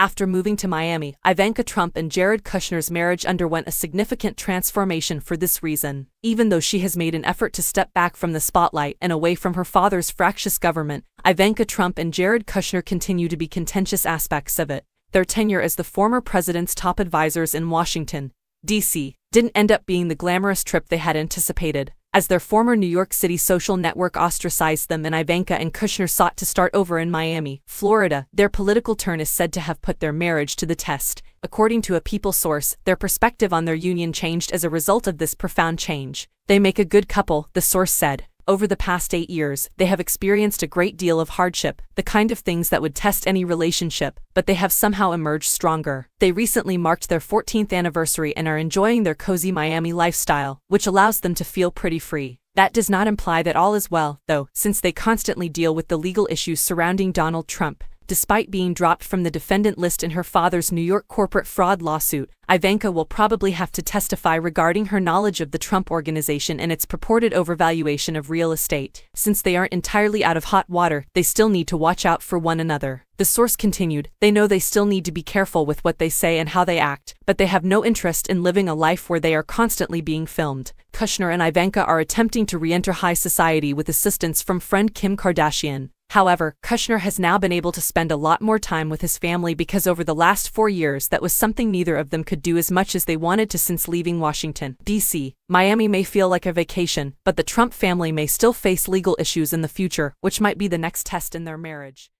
After moving to Miami, Ivanka Trump and Jared Kushner's marriage underwent a significant transformation for this reason. Even though she has made an effort to step back from the spotlight and away from her father's fractious government, Ivanka Trump and Jared Kushner continue to be contentious aspects of it. Their tenure as the former president's top advisors in Washington, D.C., didn't end up being the glamorous trip they had anticipated as their former New York City social network ostracized them and Ivanka and Kushner sought to start over in Miami, Florida. Their political turn is said to have put their marriage to the test. According to a People source, their perspective on their union changed as a result of this profound change. They make a good couple, the source said. Over the past eight years, they have experienced a great deal of hardship, the kind of things that would test any relationship, but they have somehow emerged stronger. They recently marked their 14th anniversary and are enjoying their cozy Miami lifestyle, which allows them to feel pretty free. That does not imply that all is well, though, since they constantly deal with the legal issues surrounding Donald Trump. Despite being dropped from the defendant list in her father's New York corporate fraud lawsuit, Ivanka will probably have to testify regarding her knowledge of the Trump Organization and its purported overvaluation of real estate. Since they aren't entirely out of hot water, they still need to watch out for one another. The source continued, they know they still need to be careful with what they say and how they act, but they have no interest in living a life where they are constantly being filmed. Kushner and Ivanka are attempting to re-enter high society with assistance from friend Kim Kardashian. However, Kushner has now been able to spend a lot more time with his family because over the last four years that was something neither of them could do as much as they wanted to since leaving Washington, D.C. Miami may feel like a vacation, but the Trump family may still face legal issues in the future, which might be the next test in their marriage.